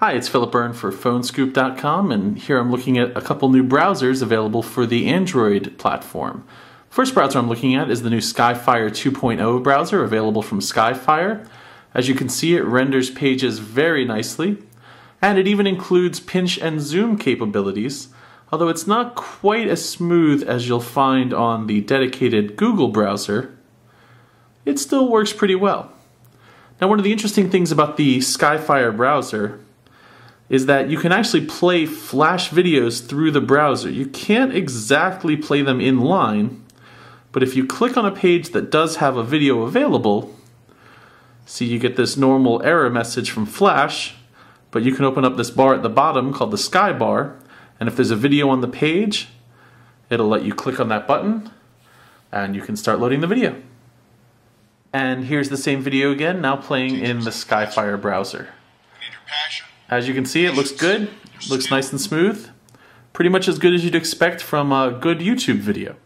Hi, it's Philip Berne for Phonescoop.com, and here I'm looking at a couple new browsers available for the Android platform. First browser I'm looking at is the new Skyfire 2.0 browser available from Skyfire. As you can see, it renders pages very nicely, and it even includes pinch and zoom capabilities, although it's not quite as smooth as you'll find on the dedicated Google browser. It still works pretty well. Now, one of the interesting things about the Skyfire browser is that you can actually play flash videos through the browser. You can't exactly play them in line, but if you click on a page that does have a video available, see you get this normal error message from Flash, but you can open up this bar at the bottom called the Sky Bar, and if there's a video on the page, it'll let you click on that button, and you can start loading the video. And here's the same video again, now playing in the Skyfire browser. As you can see, it looks good. looks nice and smooth. Pretty much as good as you'd expect from a good YouTube video.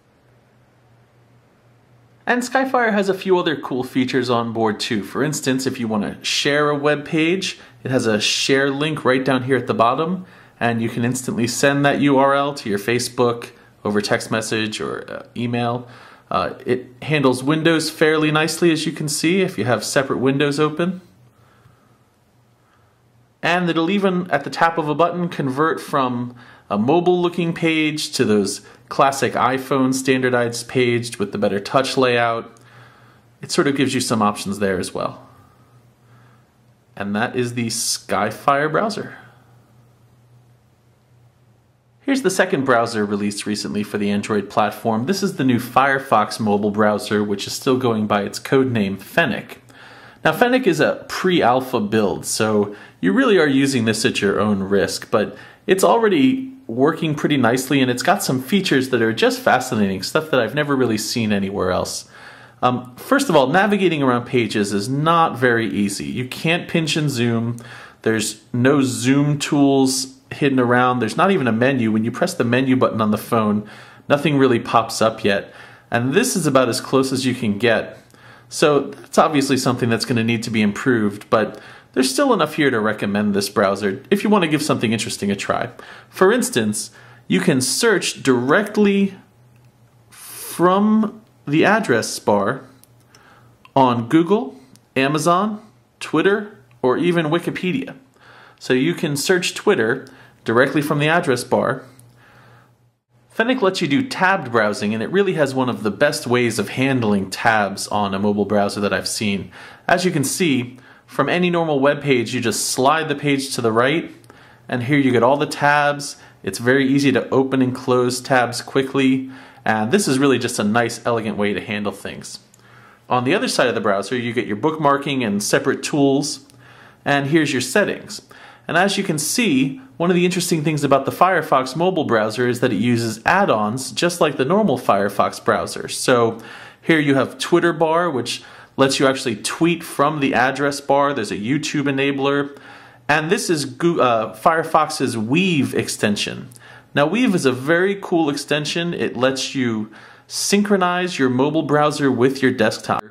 And Skyfire has a few other cool features on board too. For instance, if you want to share a web page, it has a share link right down here at the bottom, and you can instantly send that URL to your Facebook over text message or uh, email. Uh, it handles Windows fairly nicely, as you can see, if you have separate windows open and it'll even at the tap of a button convert from a mobile looking page to those classic iPhone standardized page with the better touch layout. It sort of gives you some options there as well. And that is the Skyfire browser. Here's the second browser released recently for the Android platform. This is the new Firefox mobile browser, which is still going by its code name Fennec. Now, Fennec is a pre-alpha build, so you really are using this at your own risk, but it's already working pretty nicely and it's got some features that are just fascinating, stuff that I've never really seen anywhere else. Um, first of all, navigating around pages is not very easy. You can't pinch and zoom. There's no zoom tools hidden around. There's not even a menu. When you press the menu button on the phone, nothing really pops up yet. And this is about as close as you can get so that's obviously something that's going to need to be improved, but there's still enough here to recommend this browser if you want to give something interesting a try. For instance, you can search directly from the address bar on Google, Amazon, Twitter, or even Wikipedia. So you can search Twitter directly from the address bar Fennec lets you do tabbed browsing, and it really has one of the best ways of handling tabs on a mobile browser that I've seen. As you can see, from any normal web page, you just slide the page to the right, and here you get all the tabs. It's very easy to open and close tabs quickly, and this is really just a nice, elegant way to handle things. On the other side of the browser, you get your bookmarking and separate tools, and here's your settings. And as you can see, one of the interesting things about the Firefox mobile browser is that it uses add-ons just like the normal Firefox browser. So here you have Twitter bar, which lets you actually tweet from the address bar. There's a YouTube enabler. And this is uh, Firefox's Weave extension. Now Weave is a very cool extension. It lets you synchronize your mobile browser with your desktop.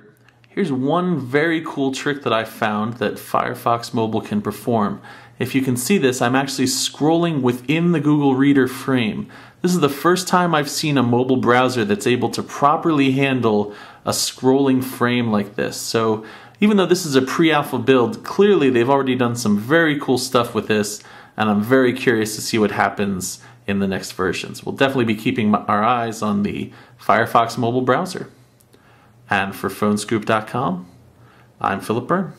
Here's one very cool trick that I found that Firefox Mobile can perform. If you can see this, I'm actually scrolling within the Google Reader frame. This is the first time I've seen a mobile browser that's able to properly handle a scrolling frame like this. So even though this is a pre-alpha build, clearly they've already done some very cool stuff with this, and I'm very curious to see what happens in the next versions. We'll definitely be keeping our eyes on the Firefox mobile browser. And for Phonescoop.com, I'm Philip Berne.